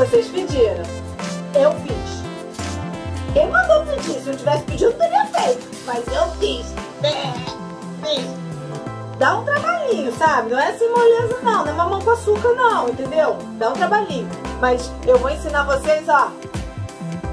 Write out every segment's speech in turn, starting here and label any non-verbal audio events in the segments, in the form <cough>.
Vocês pediram. Eu fiz. Quem mandou pedir? Se eu tivesse pedido, teria feito. Mas eu fiz. É, fiz. Dá um trabalhinho, sabe? Não é assim moleza, não. Não é mamão com açúcar, não, entendeu? Dá um trabalhinho. Mas eu vou ensinar vocês, ó,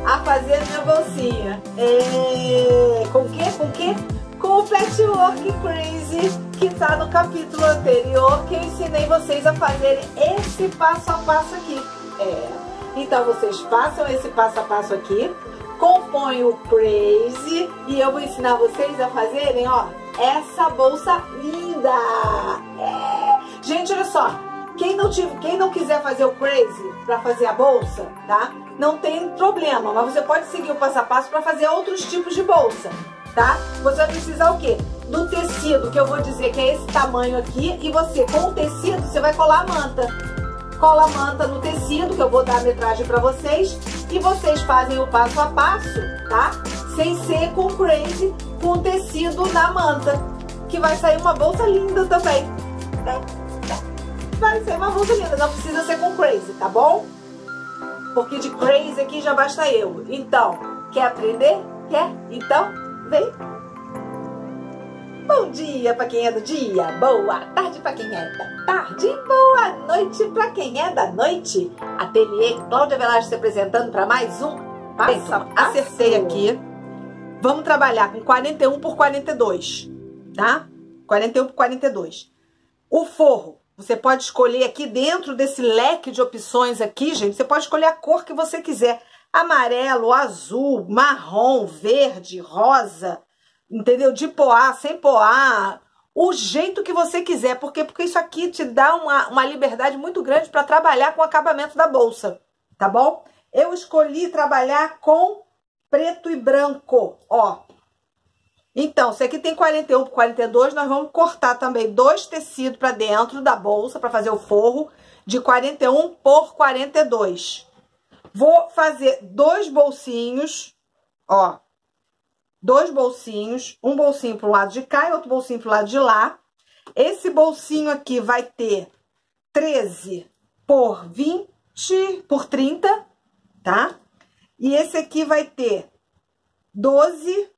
a fazer a minha bolsinha. É... Com o quê? Com o quê? Com o Patchwork Crazy, que tá no capítulo anterior, que eu ensinei vocês a fazerem esse passo a passo aqui. É. Então, vocês façam esse passo a passo aqui, compõem o Crazy, e eu vou ensinar vocês a fazerem, ó, essa bolsa linda. É. Gente, olha só, quem não, tive, quem não quiser fazer o Crazy para fazer a bolsa, tá? Não tem problema, mas você pode seguir o passo a passo para fazer outros tipos de bolsa, tá? Você vai precisar o quê? Do tecido, que eu vou dizer que é esse tamanho aqui, e você, com o tecido, você vai colar a manta. Cola a manta no tecido, que eu vou dar a metragem para vocês, e vocês fazem o passo a passo, tá? Sem ser com crazy, com tecido na manta, que vai sair uma bolsa linda também. Vai ser uma bolsa linda, não precisa ser com crazy, tá bom? porque de crazy aqui já basta eu. Então, quer aprender? Quer? Então, vem! Bom dia para quem é do dia, boa tarde para quem é da tarde, boa noite para quem é da noite. Ateliê Cláudia Velasquez se apresentando para mais um passo a. Acertei aqui. Vamos trabalhar com 41 por 42, tá? 41 por 42. O forro você pode escolher aqui dentro desse leque de opções aqui, gente, você pode escolher a cor que você quiser. Amarelo, azul, marrom, verde, rosa, entendeu? De poá, sem poá, o jeito que você quiser. Por quê? Porque isso aqui te dá uma, uma liberdade muito grande para trabalhar com o acabamento da bolsa, tá bom? Eu escolhi trabalhar com preto e branco, ó. Então, se aqui tem 41 por 42, nós vamos cortar também dois tecidos para dentro da bolsa para fazer o forro de 41 por 42. Vou fazer dois bolsinhos, ó, dois bolsinhos, um bolsinho pro lado de cá e outro bolsinho pro lado de lá. Esse bolsinho aqui vai ter 13 por 20 por 30, tá? E esse aqui vai ter 12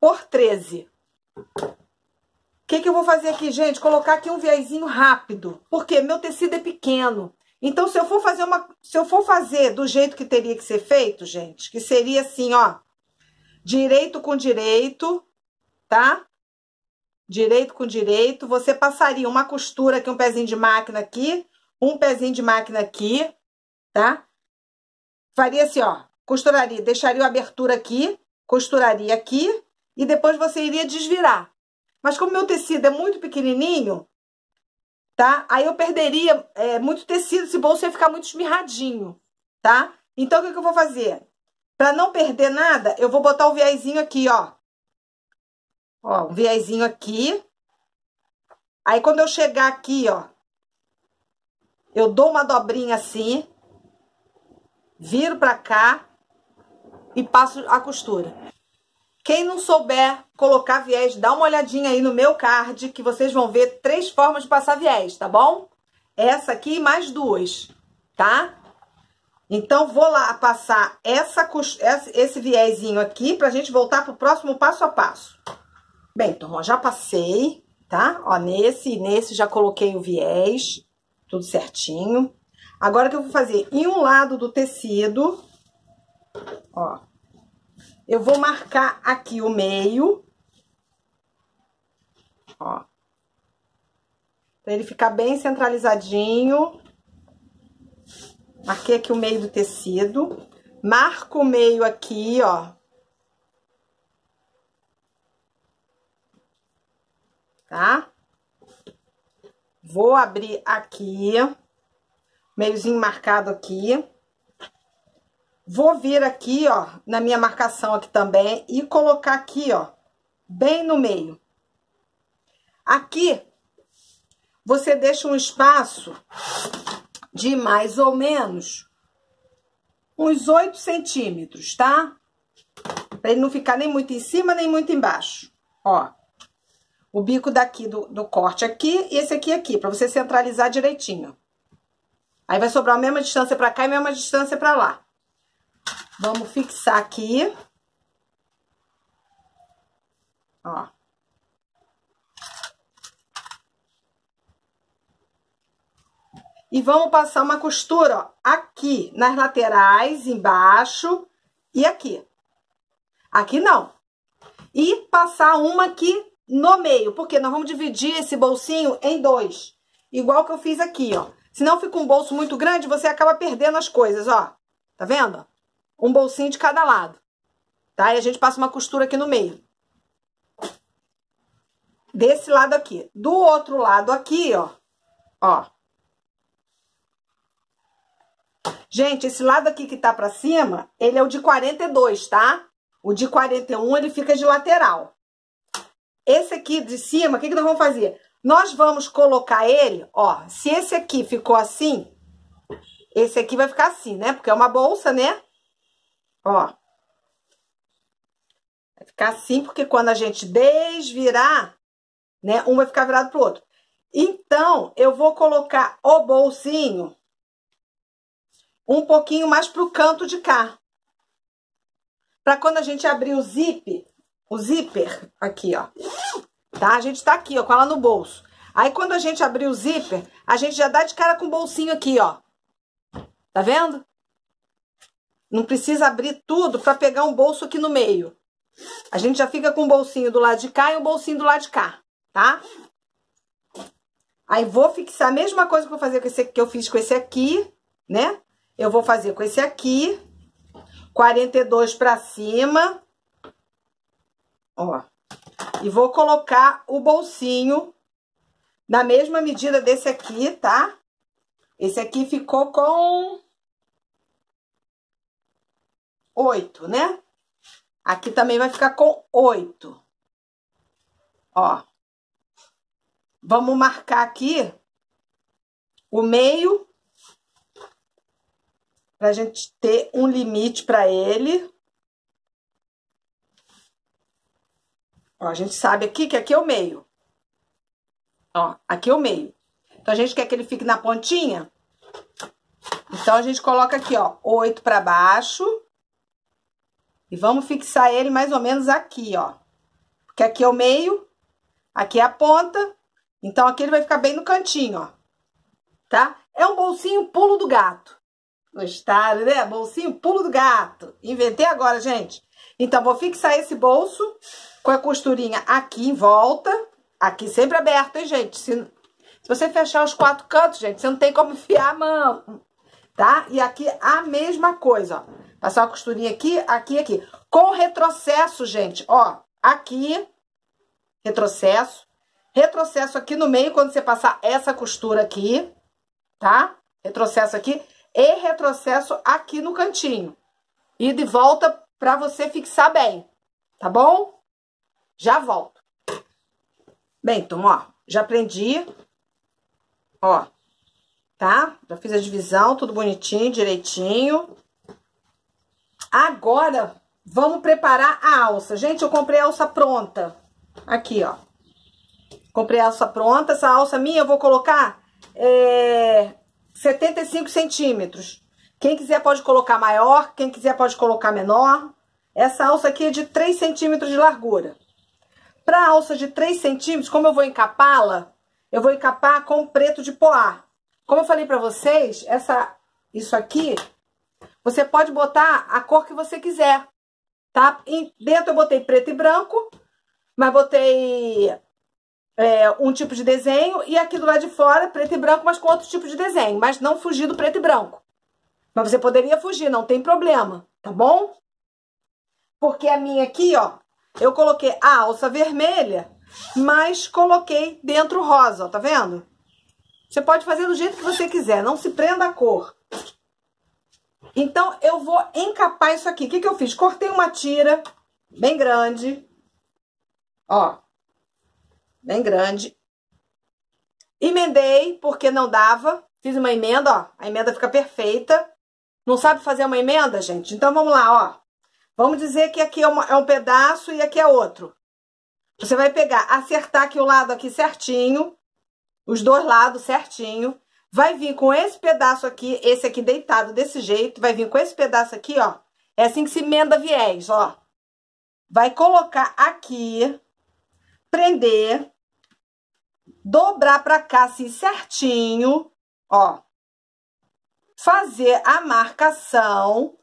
por 13. O que, que eu vou fazer aqui, gente? Colocar aqui um viésinho rápido, porque meu tecido é pequeno. Então, se eu for fazer uma, se eu for fazer do jeito que teria que ser feito, gente, que seria assim, ó, direito com direito, tá? Direito com direito, você passaria uma costura aqui, um pezinho de máquina aqui, um pezinho de máquina aqui, tá? Faria assim, ó, costuraria, deixaria a abertura aqui, costuraria aqui, e depois você iria desvirar. Mas como meu tecido é muito pequenininho, tá? Aí eu perderia é, muito tecido, esse bolso ia ficar muito esmirradinho, tá? Então, o que, que eu vou fazer? Para não perder nada, eu vou botar o viésinho aqui, ó. Ó, um viésinho aqui. Aí, quando eu chegar aqui, ó, eu dou uma dobrinha assim, viro pra cá e passo a costura. Quem não souber colocar viés, dá uma olhadinha aí no meu card, que vocês vão ver três formas de passar viés, tá bom? Essa aqui e mais duas, tá? Então, vou lá passar essa, esse viésinho aqui pra gente voltar pro próximo passo a passo. Bem, turma, já passei, tá? Ó, nesse e nesse já coloquei o viés, tudo certinho. Agora, o que eu vou fazer? Em um lado do tecido, ó, eu vou marcar aqui o meio. Ó. Pra ele ficar bem centralizadinho. Marquei aqui o meio do tecido. Marco o meio aqui, ó. Tá? Vou abrir aqui. Meiozinho marcado aqui. Vou vir aqui, ó, na minha marcação aqui também e colocar aqui, ó, bem no meio. Aqui, você deixa um espaço de mais ou menos uns 8 centímetros, tá? Pra ele não ficar nem muito em cima, nem muito embaixo. Ó, o bico daqui do, do corte aqui e esse aqui aqui, pra você centralizar direitinho. Aí vai sobrar a mesma distância pra cá e a mesma distância pra lá. Vamos fixar aqui. Ó. E vamos passar uma costura, ó, aqui, nas laterais, embaixo e aqui. Aqui não. E passar uma aqui no meio, porque nós vamos dividir esse bolsinho em dois. Igual que eu fiz aqui, ó. Senão fica um bolso muito grande, você acaba perdendo as coisas, ó. Tá vendo? Um bolsinho de cada lado. Tá? E a gente passa uma costura aqui no meio. Desse lado aqui. Do outro lado aqui, ó. Ó. Gente, esse lado aqui que tá pra cima, ele é o de 42, tá? O de 41, ele fica de lateral. Esse aqui de cima, o que, que nós vamos fazer? Nós vamos colocar ele, ó, se esse aqui ficou assim, esse aqui vai ficar assim, né? Porque é uma bolsa, né? Ó. Vai ficar assim, porque quando a gente desvirar, né? Um vai ficar virado pro outro. Então, eu vou colocar o bolsinho um pouquinho mais pro canto de cá. Pra quando a gente abrir o zip, o zíper, aqui, ó. Tá? A gente tá aqui, ó, com ela no bolso. Aí, quando a gente abrir o zíper, a gente já dá de cara com o bolsinho aqui, ó. Tá vendo? Não precisa abrir tudo pra pegar um bolso aqui no meio. A gente já fica com o bolsinho do lado de cá e o bolsinho do lado de cá tá? Aí vou fixar a mesma coisa que eu fazer com esse que eu fiz com esse aqui, né? Eu vou fazer com esse aqui, 42 pra cima, ó. E vou colocar o bolsinho na mesma medida desse aqui, tá? Esse aqui ficou com oito, né? Aqui também vai ficar com oito. Ó. Vamos marcar aqui o meio para a gente ter um limite para ele. Ó, a gente sabe aqui que aqui é o meio. Ó, aqui é o meio. Então, a gente quer que ele fique na pontinha. Então, a gente coloca aqui, ó, oito para baixo. E vamos fixar ele mais ou menos aqui, ó. Porque aqui é o meio, aqui é a ponta então, aqui ele vai ficar bem no cantinho, ó. Tá? É um bolsinho pulo do gato. Gostaram, né? Bolsinho pulo do gato. Inventei agora, gente. Então, vou fixar esse bolso com a costurinha aqui em volta. Aqui sempre aberto, hein, gente? Se, se você fechar os quatro cantos, gente, você não tem como enfiar a mão. Tá? E aqui a mesma coisa, ó. Passar uma costurinha aqui, aqui aqui. Com retrocesso, gente, ó. Aqui, retrocesso. Retrocesso aqui no meio, quando você passar essa costura aqui, tá? Retrocesso aqui e retrocesso aqui no cantinho. E de volta pra você fixar bem, tá bom? Já volto. Bem, então, ó, já prendi, ó, tá? Já fiz a divisão, tudo bonitinho, direitinho. Agora, vamos preparar a alça. Gente, eu comprei a alça pronta. Aqui, ó. Comprei a alça pronta. Essa alça minha eu vou colocar é, 75 centímetros. Quem quiser pode colocar maior, quem quiser pode colocar menor. Essa alça aqui é de 3 centímetros de largura. Para alça de 3 centímetros, como eu vou encapá-la, eu vou encapar com preto de poá. Como eu falei para vocês, essa, isso aqui, você pode botar a cor que você quiser, tá? E dentro eu botei preto e branco, mas botei é, um tipo de desenho e aqui do lado de fora preto e branco, mas com outro tipo de desenho, mas não fugir do preto e branco. Mas você poderia fugir, não tem problema, tá bom? Porque a minha aqui, ó, eu coloquei a alça vermelha, mas coloquei dentro rosa, ó, tá vendo? Você pode fazer do jeito que você quiser, não se prenda a cor. Então, eu vou encapar isso aqui. O que, que eu fiz? Cortei uma tira bem grande, ó, bem grande. Emendei, porque não dava. Fiz uma emenda, ó. A emenda fica perfeita. Não sabe fazer uma emenda, gente? Então, vamos lá, ó. Vamos dizer que aqui é, uma, é um pedaço e aqui é outro. Você vai pegar, acertar aqui o lado aqui certinho. Os dois lados certinho. vai vir com esse pedaço aqui, esse aqui deitado desse jeito, vai vir com esse pedaço aqui, ó. É assim que se emenda viés, ó. Vai colocar aqui, prender, dobrar pra cá assim certinho, ó. Fazer a marcação.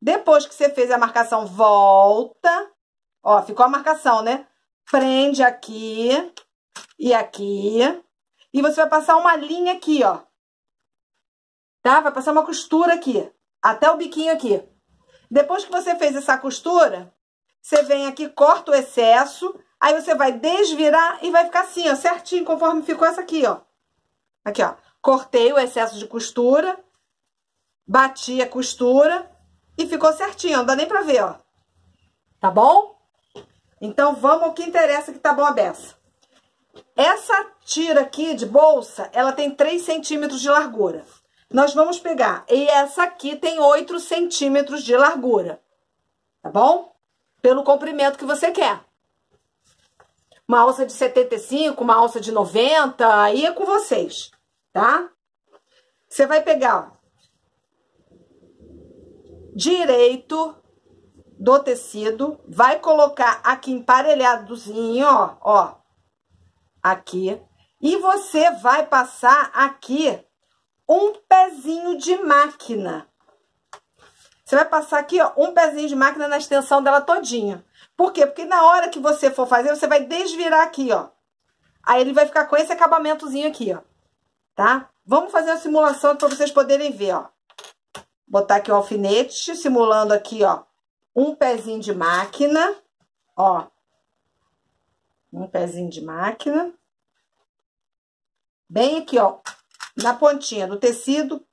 Depois que você fez a marcação, volta. Ó, ficou a marcação, né? Prende aqui e aqui. E você vai passar uma linha aqui, ó. Tá? Vai passar uma costura aqui. Até o biquinho aqui. Depois que você fez essa costura, você vem aqui, corta o excesso. Aí você vai desvirar e vai ficar assim, ó, certinho, conforme ficou essa aqui, ó. Aqui, ó. Cortei o excesso de costura. Bati a costura. E ficou certinho, não dá nem pra ver, ó. Tá bom? Então, vamos ao que interessa que tá bom a beça. Essa tira aqui de bolsa, ela tem 3 centímetros de largura. Nós vamos pegar, e essa aqui tem 8 centímetros de largura, tá bom? Pelo comprimento que você quer. Uma alça de 75, uma alça de 90, aí é com vocês, tá? Você vai pegar, direito do tecido, vai colocar aqui emparelhadozinho, ó, ó, aqui. E você vai passar aqui um pezinho de máquina. Você vai passar aqui, ó, um pezinho de máquina na extensão dela todinha. Por quê? Porque na hora que você for fazer, você vai desvirar aqui, ó. Aí ele vai ficar com esse acabamentozinho aqui, ó. Tá? Vamos fazer a simulação para vocês poderem ver, ó. Botar aqui o alfinete, simulando aqui, ó, um pezinho de máquina, ó um pezinho de máquina. Bem aqui, ó, na pontinha do tecido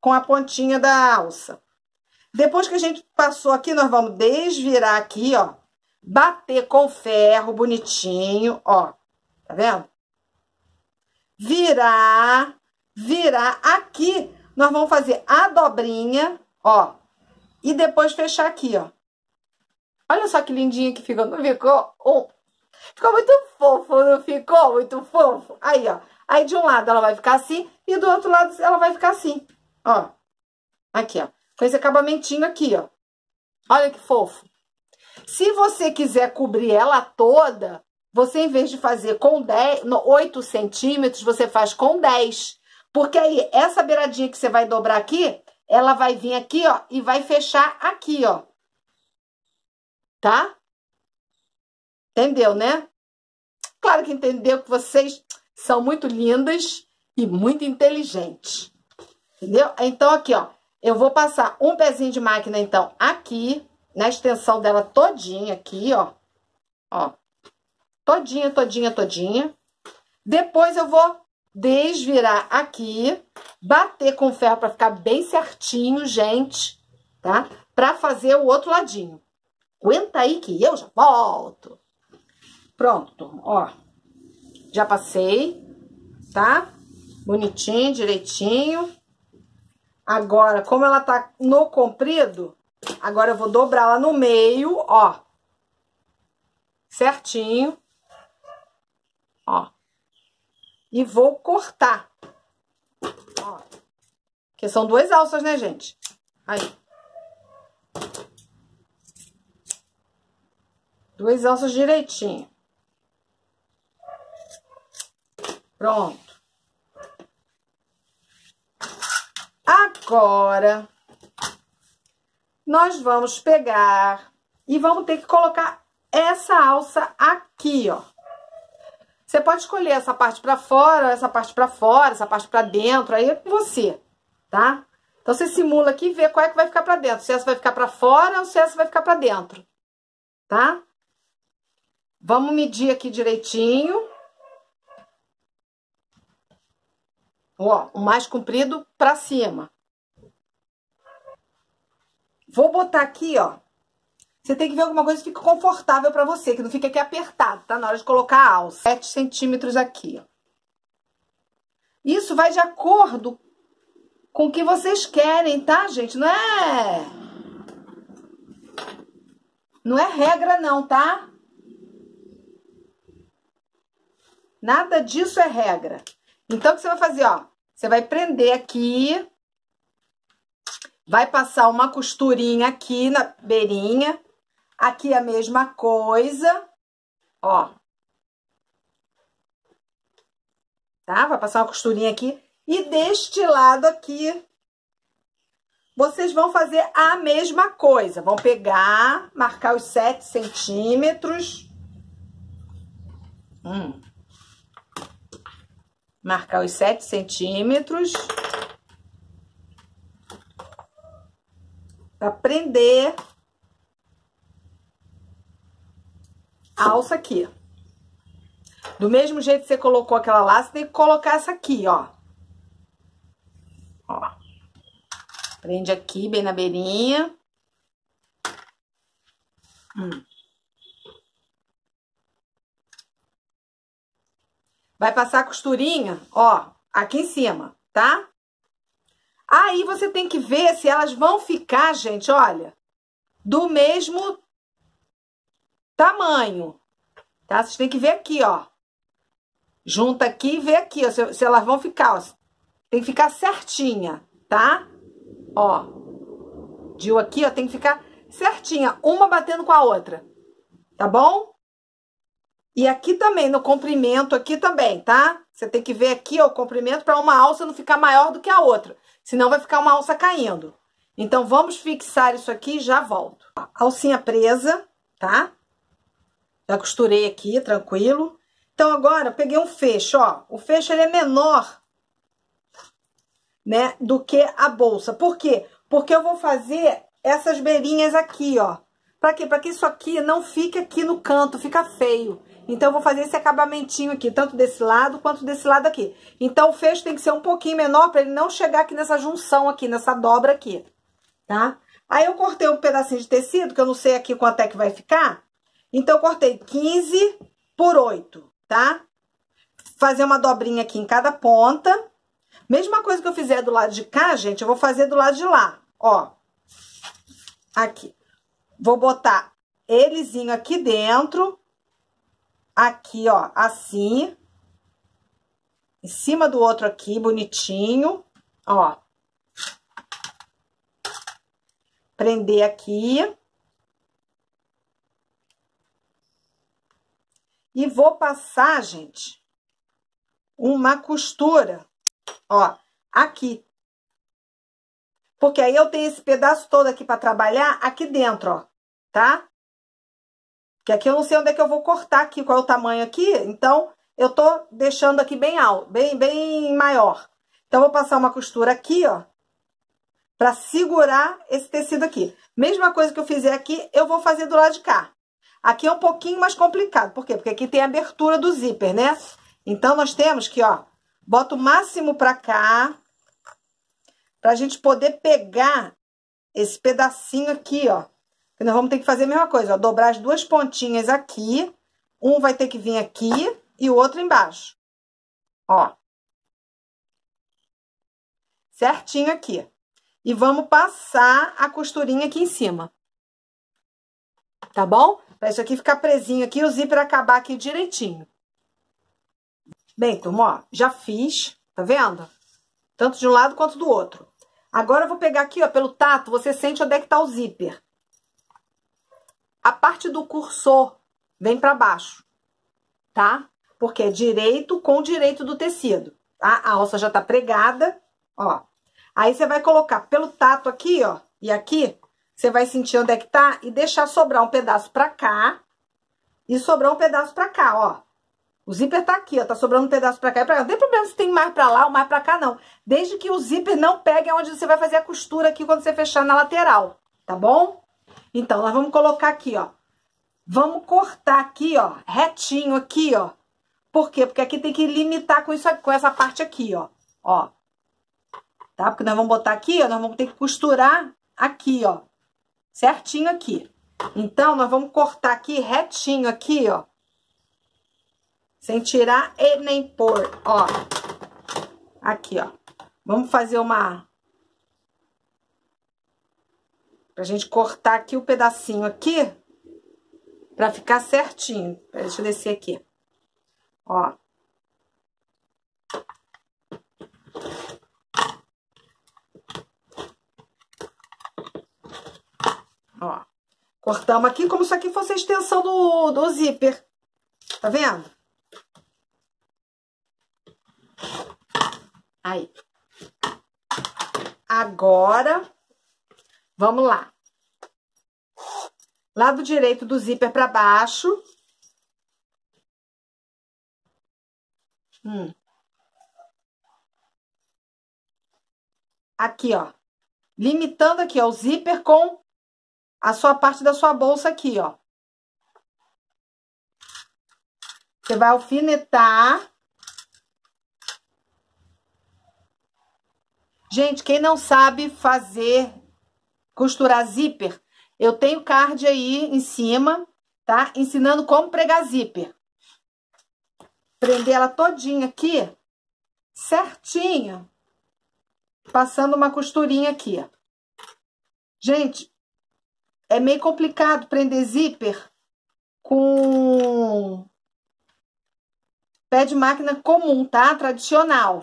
com a pontinha da alça. Depois que a gente passou aqui, nós vamos desvirar aqui, ó, bater com ferro bonitinho, ó, tá vendo? Virar, virar aqui, nós vamos fazer a dobrinha, ó, e depois fechar aqui, ó. Olha só que lindinho que ficou, não ficou? Um, Ficou muito fofo, não ficou muito fofo? Aí, ó. Aí de um lado ela vai ficar assim e do outro lado ela vai ficar assim. Ó. Aqui, ó. Com esse acabamentinho aqui, ó. Olha que fofo. Se você quiser cobrir ela toda, você em vez de fazer com 10, 8 centímetros, você faz com 10. Porque aí, essa beiradinha que você vai dobrar aqui, ela vai vir aqui, ó, e vai fechar aqui, ó. Tá? Entendeu, né? Claro que entendeu que vocês são muito lindas e muito inteligentes. Entendeu? Então, aqui, ó. Eu vou passar um pezinho de máquina, então, aqui, na extensão dela todinha, aqui, ó. Ó. Todinha, todinha, todinha. Depois eu vou desvirar aqui, bater com ferro para ficar bem certinho, gente, tá? Para fazer o outro ladinho. Aguenta aí que eu já volto. Pronto, ó. Já passei, tá? Bonitinho, direitinho. Agora, como ela tá no comprido, agora eu vou dobrar ela no meio, ó. Certinho. Ó. E vou cortar. Ó. Que são duas alças, né, gente? Aí. Duas alças direitinho. Pronto. Agora, nós vamos pegar e vamos ter que colocar essa alça aqui, ó. Você pode escolher essa parte pra fora, essa parte pra fora, essa parte pra dentro, aí é com você, tá? Então, você simula aqui e vê qual é que vai ficar pra dentro. Se essa vai ficar pra fora ou se essa vai ficar pra dentro, tá? Vamos medir aqui direitinho. Ó, o mais comprido pra cima. Vou botar aqui, ó. Você tem que ver alguma coisa que fique confortável pra você, que não fique aqui apertado, tá? Na hora de colocar a alça. 7 centímetros aqui, ó. Isso vai de acordo com o que vocês querem, tá, gente? Não é... Não é regra, não, tá? Nada disso é regra. Então, o que você vai fazer, ó? você vai prender aqui, vai passar uma costurinha aqui na beirinha, aqui a mesma coisa, ó. Tá? Vai passar uma costurinha aqui. E deste lado aqui, vocês vão fazer a mesma coisa. Vão pegar, marcar os 7 centímetros. Hum marcar os 7 centímetros. Prender a alça aqui. Do mesmo jeito que você colocou aquela lá, você tem que colocar essa aqui, ó. Ó. Prende aqui, bem na beirinha. Hum. Vai passar a costurinha, ó, aqui em cima, tá? Aí você tem que ver se elas vão ficar, gente, olha, do mesmo tamanho, tá? Vocês têm que ver aqui, ó. Junta aqui e vê aqui, ó, se, se elas vão ficar, ó. Tem que ficar certinha, tá? Ó. Dil aqui, ó, tem que ficar certinha, uma batendo com a outra. Tá bom? E aqui também, no comprimento, aqui também, tá? Você tem que ver aqui ó, o comprimento para uma alça não ficar maior do que a outra. Senão vai ficar uma alça caindo. Então, vamos fixar isso aqui e já volto. Alcinha presa, tá? Já costurei aqui, tranquilo. Então, agora, peguei um fecho, ó. O fecho, ele é menor, né, do que a bolsa. Por quê? Porque eu vou fazer essas beirinhas aqui, ó. Pra quê? Pra que isso aqui não fique aqui no canto, fica feio. Então, eu vou fazer esse acabamentinho aqui, tanto desse lado quanto desse lado aqui. Então, o fecho tem que ser um pouquinho menor para ele não chegar aqui nessa junção aqui, nessa dobra aqui, tá? Aí, eu cortei um pedacinho de tecido, que eu não sei aqui quanto é que vai ficar. Então, eu cortei 15 por 8, tá? Fazer uma dobrinha aqui em cada ponta. Mesma coisa que eu fizer do lado de cá, gente, eu vou fazer do lado de lá, ó. Aqui. Vou botar elezinho aqui dentro aqui, ó, assim, em cima do outro aqui, bonitinho, ó. Prender aqui. E vou passar, gente, uma costura, ó, aqui. Porque aí eu tenho esse pedaço todo aqui para trabalhar aqui dentro, ó, tá? Que aqui eu não sei onde é que eu vou cortar aqui, qual é o tamanho aqui. Então, eu tô deixando aqui bem alto, bem, bem maior. Então, vou passar uma costura aqui, ó. Pra segurar esse tecido aqui. Mesma coisa que eu fizer aqui, eu vou fazer do lado de cá. Aqui é um pouquinho mais complicado. Por quê? Porque aqui tem a abertura do zíper, né? Então, nós temos que, ó, bota o máximo pra cá. Pra gente poder pegar esse pedacinho aqui, ó nós vamos ter que fazer a mesma coisa, ó, dobrar as duas pontinhas aqui. Um vai ter que vir aqui e o outro embaixo. Ó. Certinho aqui. E vamos passar a costurinha aqui em cima. Tá bom? Pra isso aqui ficar presinho aqui o zíper acabar aqui direitinho. Bem, turma, ó, já fiz, tá vendo? Tanto de um lado quanto do outro. Agora eu vou pegar aqui, ó, pelo tato, você sente onde é que tá o zíper a parte do cursor vem para baixo, tá? Porque é direito com direito do tecido, tá? A alça já tá pregada, ó. Aí você vai colocar pelo tato aqui, ó, e aqui, você vai sentir onde é que tá e deixar sobrar um pedaço pra cá e sobrar um pedaço pra cá, ó. O zíper tá aqui, ó, tá sobrando um pedaço pra cá e pra cá. Não tem problema se tem mais pra lá ou mais pra cá, não. Desde que o zíper não pegue onde você vai fazer a costura aqui quando você fechar na lateral, tá bom? Então, nós vamos colocar aqui, ó. Vamos cortar aqui, ó, retinho aqui, ó. Por quê? Porque aqui tem que limitar com, isso, com essa parte aqui, ó. Ó. Tá? Porque nós vamos botar aqui, ó, nós vamos ter que costurar aqui, ó. Certinho aqui. Então, nós vamos cortar aqui retinho aqui, ó. Sem tirar e nem pôr, ó. Aqui, ó. Vamos fazer uma Pra gente cortar aqui o pedacinho aqui, pra ficar certinho. Pera, deixa eu descer aqui. Ó. Ó. Cortamos aqui como se aqui fosse a extensão do, do zíper. Tá vendo? Aí. Agora, vamos lá. Lado direito do zíper para baixo. Hum. Aqui, ó. Limitando aqui, ó, o zíper com a sua parte da sua bolsa aqui, ó. Você vai alfinetar. Gente, quem não sabe fazer, costurar zíper, eu tenho card aí em cima, tá? Ensinando como pregar zíper. Prender ela todinha aqui, certinha. Passando uma costurinha aqui. Gente, é meio complicado prender zíper com pé de máquina comum, tá? Tradicional.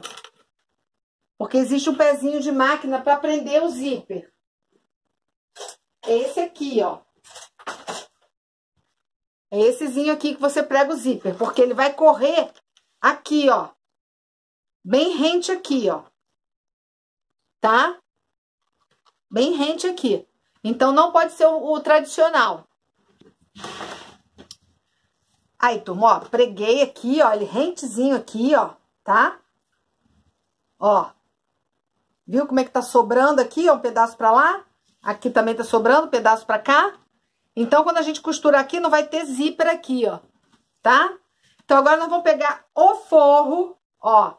Porque existe um pezinho de máquina para prender o zíper. Esse aqui, ó. É essezinho aqui que você prega o zíper, porque ele vai correr aqui, ó. Bem rente aqui, ó. Tá? Bem rente aqui. Então, não pode ser o, o tradicional. Aí, turma, ó, preguei aqui, ó, ele rentezinho aqui, ó, tá? Ó. Viu como é que tá sobrando aqui, ó, um pedaço pra lá? Aqui também tá sobrando pedaço pra cá. Então, quando a gente costurar aqui, não vai ter zíper aqui, ó, tá? Então, agora nós vamos pegar o forro, ó.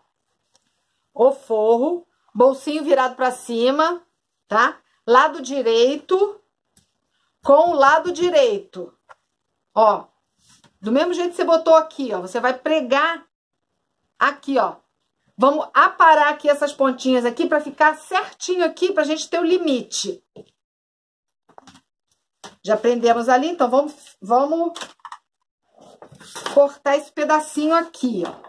O forro, bolsinho virado pra cima, tá? Lado direito com o lado direito, ó. Do mesmo jeito que você botou aqui, ó, você vai pregar aqui, ó. Vamos aparar aqui essas pontinhas aqui para ficar certinho aqui, pra gente ter o limite. Já prendemos ali, então vamos, vamos cortar esse pedacinho aqui, ó.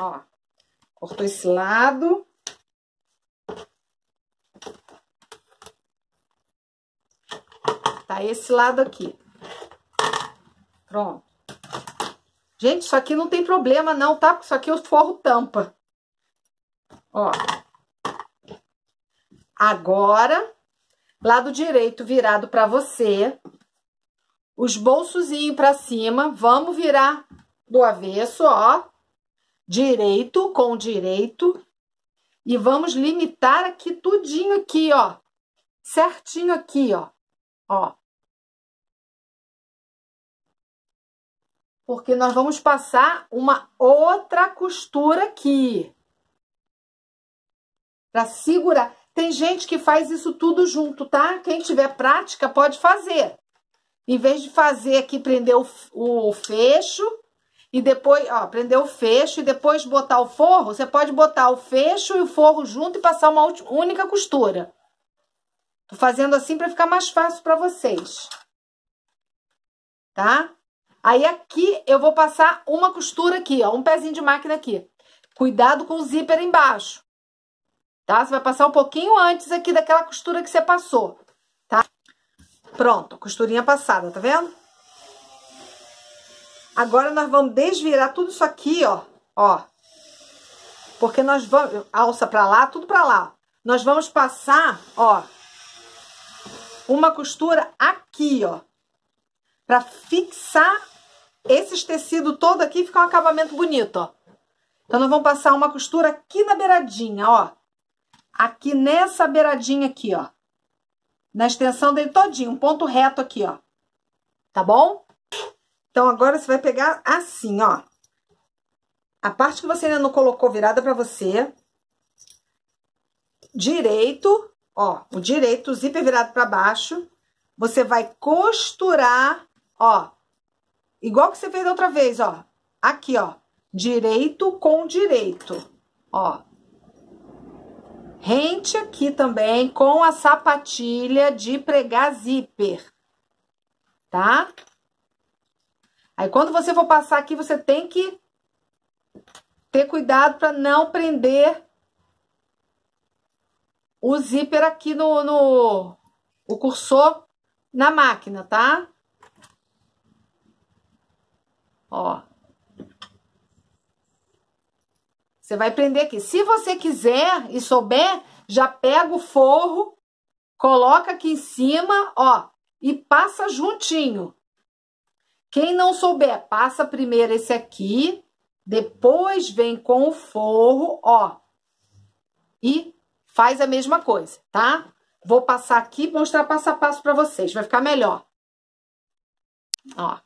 Ó, cortou esse lado. Tá esse lado aqui. Pronto. Gente, isso aqui não tem problema não, tá? Porque isso aqui o forro tampa. Ó. Agora, lado direito virado para você. Os bolsozinhos para cima. Vamos virar do avesso, ó. Direito com direito. E vamos limitar aqui tudinho aqui, ó. Certinho aqui, ó. Ó. Porque nós vamos passar uma outra costura aqui. Para segurar. Tem gente que faz isso tudo junto, tá? Quem tiver prática pode fazer. Em vez de fazer aqui, prender o, o fecho e depois, ó, prender o fecho e depois botar o forro, você pode botar o fecho e o forro junto e passar uma única costura. Tô fazendo assim para ficar mais fácil para vocês. Tá? Aí aqui eu vou passar uma costura aqui, ó, um pezinho de máquina aqui. Cuidado com o zíper embaixo tá? Você vai passar um pouquinho antes aqui daquela costura que você passou, tá? Pronto, costurinha passada, tá vendo? Agora nós vamos desvirar tudo isso aqui, ó, ó. Porque nós vamos, alça pra lá, tudo pra lá. Nós vamos passar, ó, uma costura aqui, ó. Pra fixar esses tecidos todo aqui e ficar um acabamento bonito, ó. Então, nós vamos passar uma costura aqui na beiradinha, ó aqui nessa beiradinha aqui, ó. Na extensão dele todinho, um ponto reto aqui, ó. Tá bom? Então, agora você vai pegar assim, ó. A parte que você ainda não colocou virada pra você. Direito, ó, o direito, o zíper virado pra baixo. Você vai costurar, ó, igual que você fez da outra vez, ó. Aqui, ó, direito com direito, ó. Rente aqui também com a sapatilha de pregar zíper, tá? Aí, quando você for passar aqui, você tem que ter cuidado para não prender o zíper aqui no, no o cursor na máquina, tá? Ó. Você vai prender aqui. Se você quiser e souber, já pega o forro, coloca aqui em cima, ó, e passa juntinho. Quem não souber, passa primeiro esse aqui, depois vem com o forro, ó, e faz a mesma coisa, tá? Vou passar aqui e mostrar passo a passo para vocês, vai ficar melhor. Ó.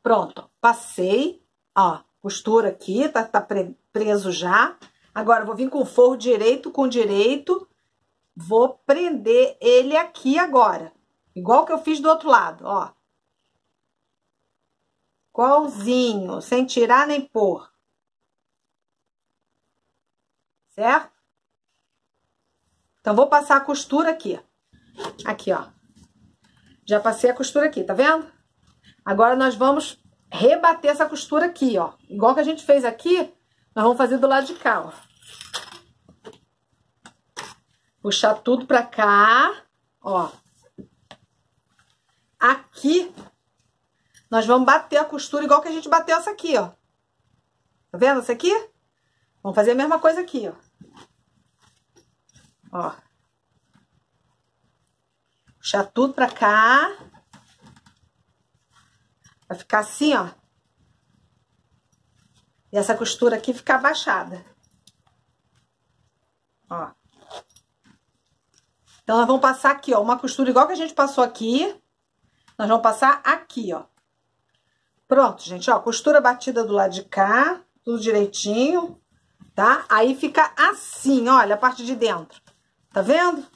Pronto, passei, ó, costura aqui, tá, tá preso já. Agora, vou vir com forro direito com direito, vou prender ele aqui agora. Igual que eu fiz do outro lado, ó. Igualzinho, sem tirar nem pôr. Certo? Então, vou passar a costura aqui. Aqui, ó. Já passei a costura aqui, tá vendo? Agora, nós vamos rebater essa costura aqui, ó. Igual que a gente fez aqui, nós vamos fazer do lado de cá, ó. Puxar tudo pra cá, ó. Aqui, nós vamos bater a costura igual que a gente bateu essa aqui, ó. Tá vendo essa aqui? Vamos fazer a mesma coisa aqui, ó. Ó. Puxar tudo pra cá. Vai ficar assim, ó. E essa costura aqui ficar abaixada. Ó. Então, nós vamos passar aqui, ó, uma costura igual que a gente passou aqui. Nós vamos passar aqui, ó. Pronto, gente, ó, costura batida do lado de cá, tudo direitinho, tá? Aí fica assim, olha, a parte de dentro. Tá vendo?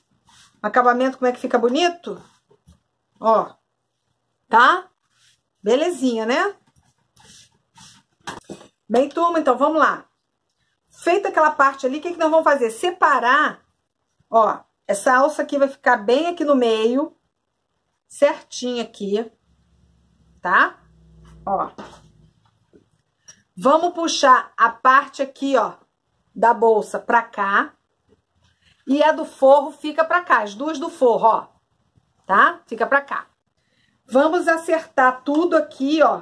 Acabamento como é que fica bonito? Ó, tá? Belezinha, né? Bem, turma, então vamos lá. Feita aquela parte ali, o que, que nós vamos fazer? Separar, ó, essa alça aqui vai ficar bem aqui no meio, certinho aqui, tá? Ó. Vamos puxar a parte aqui, ó, da bolsa pra cá. E a do forro fica pra cá, as duas do forro, ó. Tá? Fica pra cá. Vamos acertar tudo aqui, ó.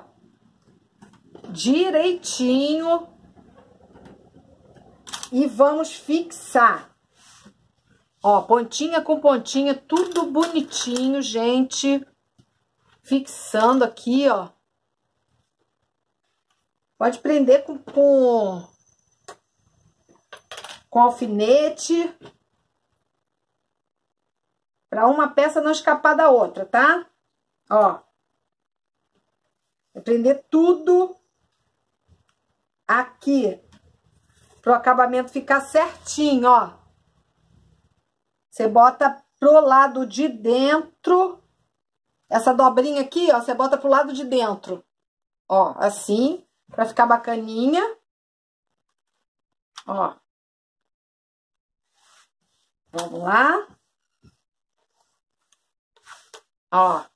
Direitinho. E vamos fixar. Ó, pontinha com pontinha, tudo bonitinho, gente. Fixando aqui, ó. Pode prender com, com, com alfinete. Pra uma peça não escapar da outra, tá? Ó. Vai prender tudo aqui. Pro acabamento ficar certinho, ó. Você bota pro lado de dentro. Essa dobrinha aqui, ó, você bota pro lado de dentro. Ó, assim, pra ficar bacaninha. Ó. Vamos lá. Ó.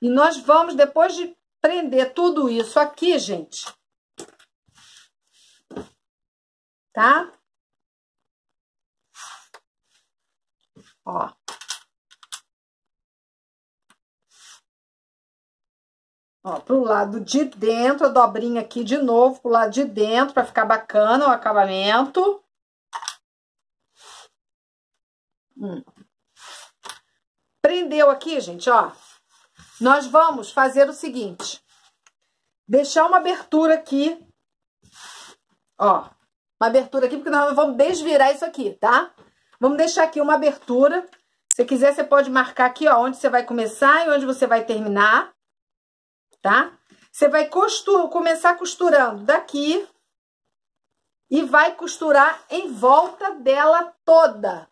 E nós vamos, depois de prender tudo isso aqui, gente, tá? Ó. Ó, pro lado de dentro, a dobrinha aqui de novo, pro lado de dentro, pra ficar bacana o acabamento. Hum. Prendeu aqui, gente, ó. Nós vamos fazer o seguinte. Deixar uma abertura aqui. Ó. Uma abertura aqui, porque nós vamos desvirar isso aqui, tá? Vamos deixar aqui uma abertura. Se quiser, você pode marcar aqui, ó, onde você vai começar e onde você vai terminar, tá? Você vai costura, começar costurando daqui e vai costurar em volta dela toda.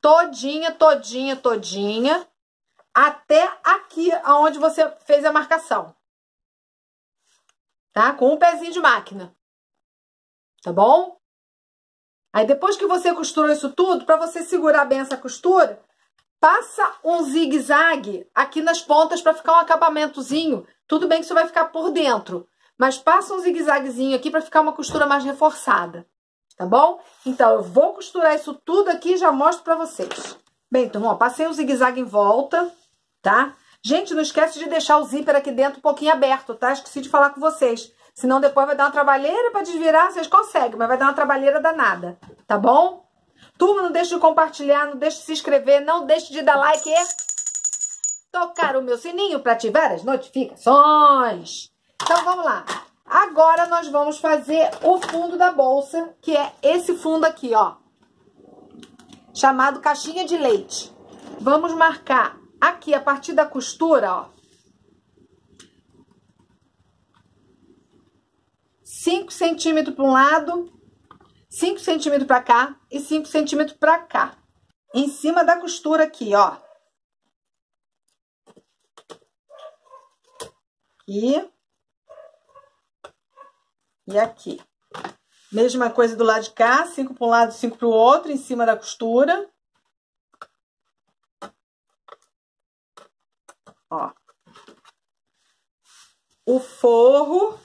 Todinha, todinha, todinha, até aqui aonde você fez a marcação. Tá? Com um pezinho de máquina. Tá bom? Aí depois que você costurou isso tudo, para você segurar bem essa costura, passa um zigue-zague aqui nas pontas para ficar um acabamentozinho. Tudo bem que isso vai ficar por dentro, mas passa um zigue-zaguezinho aqui para ficar uma costura mais reforçada, tá bom? Então, eu vou costurar isso tudo aqui e já mostro para vocês. Bem, então, ó, passei um zigue-zague em volta, tá? Gente, não esquece de deixar o zíper aqui dentro um pouquinho aberto, tá? Esqueci de falar com vocês. Senão depois vai dar uma trabalheira para desvirar, vocês conseguem, mas vai dar uma trabalheira danada, tá bom? Turma, não deixe de compartilhar, não deixe de se inscrever, não deixe de dar like e tocar o meu sininho para ativar as notificações. Então, vamos lá. Agora, nós vamos fazer o fundo da bolsa, que é esse fundo aqui, ó. Chamado caixinha de leite. Vamos marcar aqui, a partir da costura, ó. 5 centímetros para um lado, 5 centímetros para cá e 5 centímetros para cá. Em cima da costura aqui, ó. Aqui. E aqui. Mesma coisa do lado de cá, 5 para um lado, 5 para o outro, em cima da costura. Ó. O forro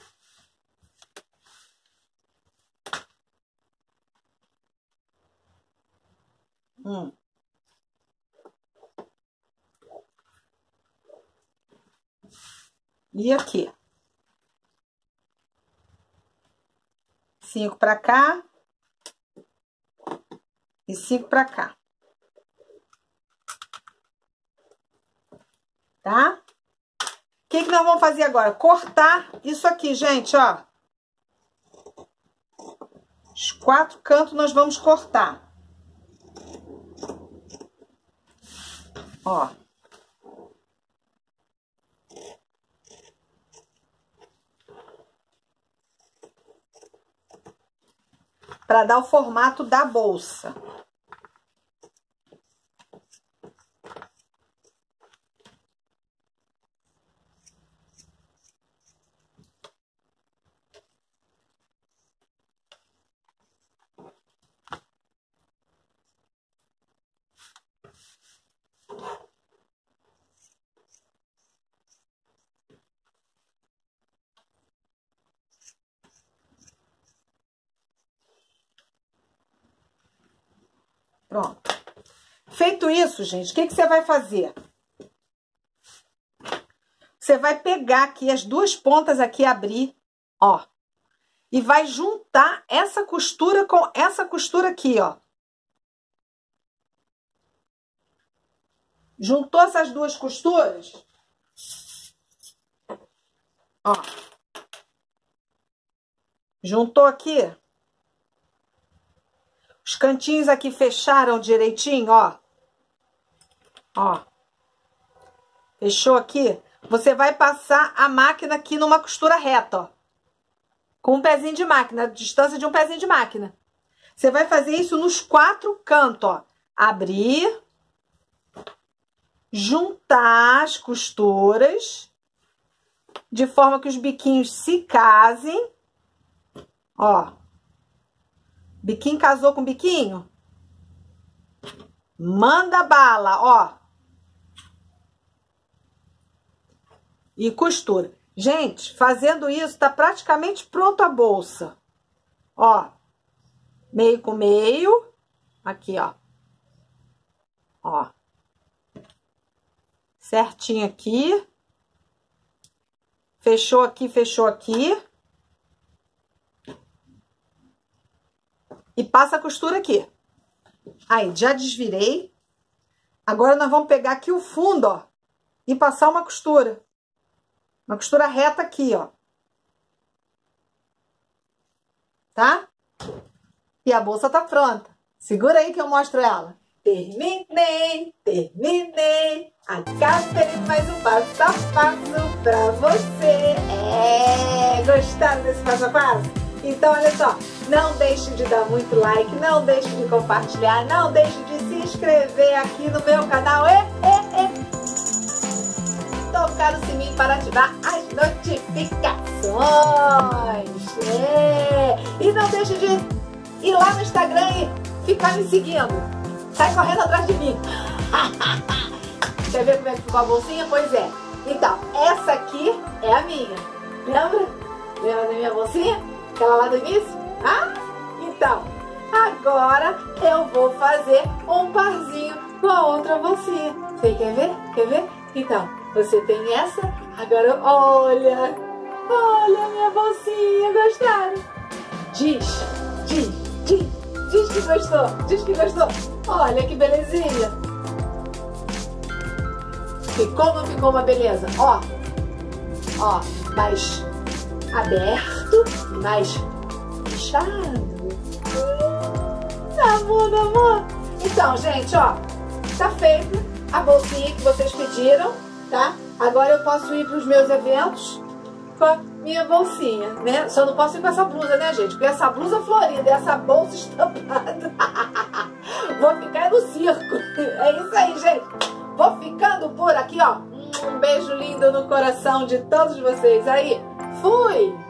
Hum. E aqui. Cinco pra cá. E cinco pra cá. Tá? O que, que nós vamos fazer agora? Cortar isso aqui, gente, ó. Os quatro cantos nós vamos cortar. Ó. Para dar o formato da bolsa. Pronto. Feito isso, gente, o que, que você vai fazer? Você vai pegar aqui as duas pontas aqui, abrir, ó. E vai juntar essa costura com essa costura aqui, ó. Juntou essas duas costuras? Ó. Juntou aqui? Os cantinhos aqui fecharam direitinho, ó. Ó. Fechou aqui? Você vai passar a máquina aqui numa costura reta, ó. Com um pezinho de máquina, distância de um pezinho de máquina. Você vai fazer isso nos quatro cantos, ó. Abrir. Juntar as costuras. De forma que os biquinhos se casem. Ó. Biquinho casou com biquinho? Manda bala, ó. E costura. Gente, fazendo isso, tá praticamente pronto a bolsa. Ó. Meio com meio. Aqui, ó. Ó. Certinho aqui. Fechou aqui, fechou aqui. e passa a costura aqui. Aí, já desvirei. Agora, nós vamos pegar aqui o fundo, ó, e passar uma costura. Uma costura reta aqui, ó. Tá? E a bolsa tá pronta. Segura aí que eu mostro ela. Terminei, terminei. Acabei mais um passo a passo pra você. É, gostaram desse passo a passo? Então, olha só, não deixe de dar muito like, não deixe de compartilhar, não deixe de se inscrever aqui no meu canal e, e, e tocar o sininho para ativar as notificações. É. E não deixe de ir lá no Instagram e ficar me seguindo. Sai correndo atrás de mim. <laughs> Quer ver como é que ficou a bolsinha? Pois é. Então, essa aqui é a minha. Lembra? Lembra da minha bolsinha? Aquela lá do início? Ah? Então, agora eu vou fazer um parzinho com a outra bolsinha. Você quer ver? Quer ver? Então, você tem essa, agora olha, olha minha bolsinha, gostaram? Diz, diz, diz, diz que gostou, diz que gostou. Olha que belezinha. Ficou ou ficou uma beleza? Ó, ó, mais aberto e mais fechado. Hum, amor, amor. Então, gente, ó, tá feita a bolsinha que vocês pediram, tá? Agora eu posso ir para os meus eventos com a minha bolsinha, né? Só não posso ir com essa blusa, né, gente? Porque essa blusa florida essa bolsa estampada. <laughs> Vou ficar no circo. <laughs> É isso aí, gente. Vou ficando por aqui, ó. Um beijo lindo no coração de todos vocês aí. Fui!